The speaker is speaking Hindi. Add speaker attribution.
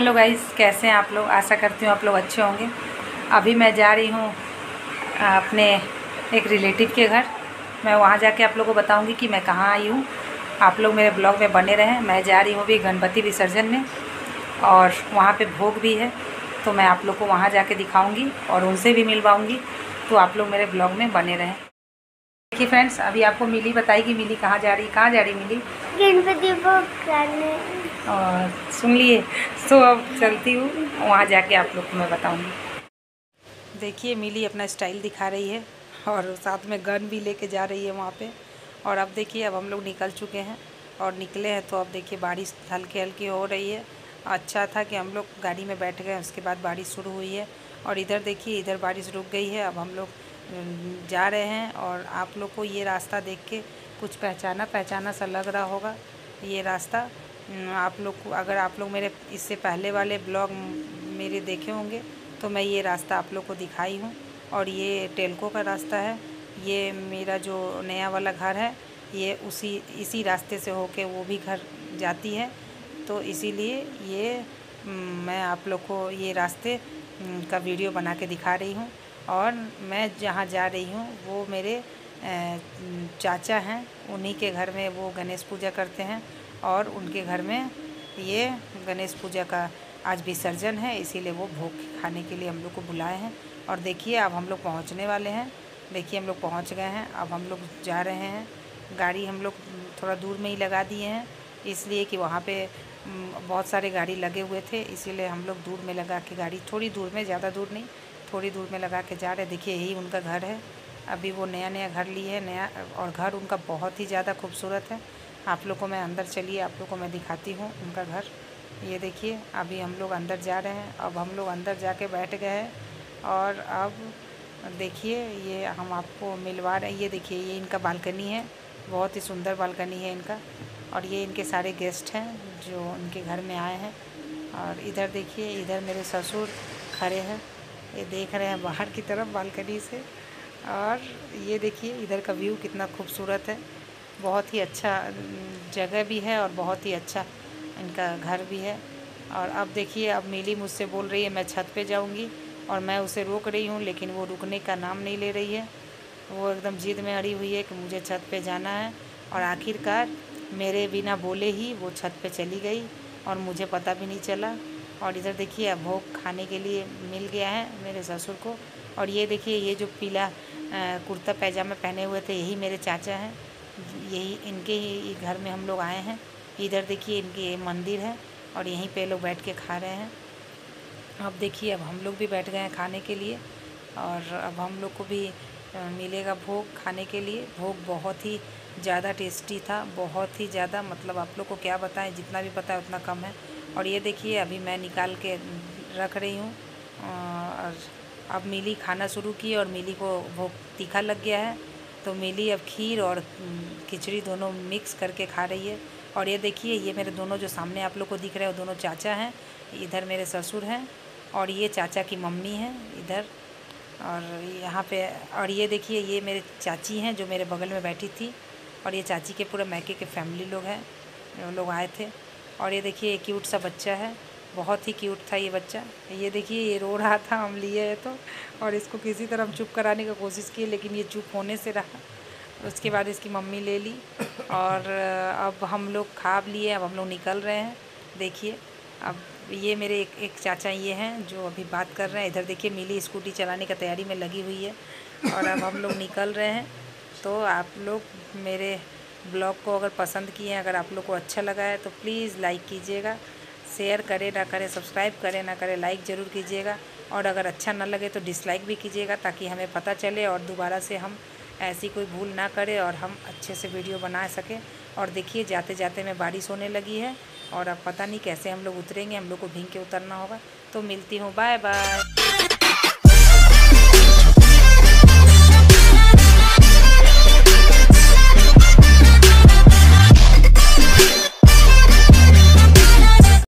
Speaker 1: हेलो गाइस, कैसे हैं आप लोग? आशा करती हूँ आप लोग अच्छे होंगे। अभी मैं जा रही हूँ अपने एक रिलेटिव के घर। मैं वहाँ जाके आप लोगों को बताऊँगी कि मैं कहाँ आई हूँ। आप लोग मेरे ब्लॉग में बने रहें। मैं जा रही हूँ भी गणपति विसर्जन में और वहाँ पे भोग भी है तो मैं आप लोग को वहाँ जाके दिखाऊँगी और उनसे भी मिलवाऊँगी। तो आप लोग मेरे ब्लॉग में बने रहें। देखिए फ्रेंड्स, अभी आपको मिली बताएगी मिली, कहाँ जा रही, कहाँ जा रही मिली?
Speaker 2: गणपति भोग
Speaker 1: और सुन लिए। तो अब चलती हूँ। वहाँ जाके आप लोग को मैं बताऊँगी। देखिए, मिली अपना स्टाइल दिखा रही है और साथ में गन भी लेके जा रही है वहाँ पे। और अब देखिए, अब हम लोग निकल चुके हैं और निकले हैं तो अब देखिए, बारिश हल्की हल्की हो रही है। अच्छा था कि हम लोग गाड़ी में बैठ गए, उसके बाद बारिश शुरू हुई है। और इधर देखिए, इधर बारिश रुक गई है। अब हम लोग जा रहे हैं और आप लोग को ये रास्ता देख के कुछ पहचाना पहचाना सा लग रहा होगा। ये रास्ता आप लोग को, अगर आप लोग मेरे, इससे पहले वाले ब्लॉग मेरे देखे होंगे तो मैं ये रास्ता आप लोग को दिखाई हूँ। और ये टेलको का रास्ता है। ये मेरा जो नया वाला घर है, ये उसी, इसी रास्ते से होके वो भी घर जाती है। तो इसीलिए ये, मैं आप लोग को ये रास्ते का वीडियो बना के दिखा रही हूँ। और मैं जहाँ जा रही हूँ, वो मेरे चाचा हैं, उन्हीं के घर में वो गणेश पूजा करते हैं। और उनके घर में ये गणेश पूजा का आज विसर्जन है, इसीलिए वो भोग खाने के लिए हम लोग को बुलाए हैं। और देखिए, अब हम लोग पहुँचने वाले हैं। देखिए, हम लोग पहुँच गए हैं। अब हम लोग जा रहे हैं। गाड़ी हम लोग थोड़ा दूर में ही लगा दिए हैं, इसलिए कि वहाँ पे बहुत सारे गाड़ी लगे हुए थे, इसीलिए हम लोग दूर में लगा के गाड़ी, थोड़ी दूर में, ज़्यादा दूर नहीं, थोड़ी दूर में लगा के जा रहे देखिए, यही उनका घर है। अभी वो नया नया घर लिए है, नया, और घर उनका बहुत ही ज़्यादा खूबसूरत है। आप लोग को मैं अंदर चलिए, आप लोग को मैं दिखाती हूँ उनका घर। ये देखिए, अभी हम लोग अंदर जा रहे हैं। अब हम लोग अंदर जाके बैठ गए हैं और अब देखिए, ये हम आपको मिलवा रहे हैं। ये देखिए, ये इनका बालकनी है, बहुत ही सुंदर बालकनी है इनका और ये इनके सारे गेस्ट हैं जो इनके घर में आए हैं। और इधर देखिए, इधर मेरे ससुर खड़े हैं। ये देख रहे हैं बाहर की तरफ़ बालकनी से और ये देखिए, इधर का व्यू कितना खूबसूरत है। बहुत ही अच्छा जगह भी है और बहुत ही अच्छा इनका घर भी है। और अब देखिए, अब मिली मुझसे बोल रही है, मैं छत पे जाऊँगी और मैं उसे रोक रही हूँ, लेकिन वो रुकने का नाम नहीं ले रही है। वो एकदम जिद में अड़ी हुई है कि मुझे छत पे जाना है। और आखिरकार मेरे बिना बोले ही वो छत पे चली गई और मुझे पता भी नहीं चला। और इधर देखिए, अब भोग खाने के लिए मिल गया है मेरे ससुर को। और ये देखिए, ये जो पीला कुर्ता पैजामा पहने हुए थे, यही मेरे चाचा हैं। यही, इनके ही घर में हम लोग आए हैं। इधर देखिए, इनके ये मंदिर है और यहीं पे लोग बैठ के खा रहे हैं। अब देखिए, अब हम लोग भी बैठ गए हैं खाने के लिए और अब हम लोग को भी मिलेगा भोग खाने के लिए। भोग बहुत ही ज़्यादा टेस्टी था, बहुत ही ज़्यादा। मतलब आप लोग को क्या बताएँ, जितना भी पता है उतना कम है। और ये देखिए, अभी मैं निकाल के रख रही हूँ और अब मिली खाना शुरू की और मिली को भोग तीखा लग गया है। तो मिली अब खीर और खिचड़ी दोनों मिक्स करके खा रही है। और ये देखिए, ये मेरे दोनों जो सामने आप लोग को दिख रहे हैं दोनों चाचा हैं, इधर मेरे ससुर हैं और ये चाचा की मम्मी हैं इधर। और यहाँ पे, और ये देखिए, ये मेरे चाची हैं जो मेरे बगल में बैठी थी और ये चाची के पूरे मैके के फैमिली लोग हैं, लोग आए थे। और ये देखिए क्यूट सा बच्चा है। बहुत ही क्यूट था ये बच्चा। ये देखिए, ये रो रहा था हम लिए है तो। और इसको किसी तरह हम चुप कराने का कोशिश की लेकिन ये चुप होने से रहा। उसके बाद इसकी मम्मी ले ली। और अब हम लोग खा लिए, अब हम लोग निकल रहे हैं। देखिए, अब ये मेरे एक एक चाचा ये हैं, जो अभी बात कर रहे हैं। इधर देखिए, मिली स्कूटी चलाने का तैयारी में लगी हुई है। और अब हम लोग निकल रहे हैं। तो आप लोग मेरे ब्लॉग को अगर पसंद किए हैं, अगर आप लोग को अच्छा लगा है तो प्लीज़ लाइक कीजिएगा। शेयर करें, ना करें, सब्सक्राइब करें, ना करें लाइक ज़रूर कीजिएगा। और अगर अच्छा ना लगे तो डिसलाइक भी कीजिएगा ताकि हमें पता चले और दोबारा से हम ऐसी कोई भूल ना करें और हम अच्छे से वीडियो बना सकें। और देखिए जाते जाते में बारिश होने लगी है और अब पता नहीं कैसे हम लोग उतरेंगे, हम लोग को भींग के उतरना होगा। तो मिलती हूँ। Bye bye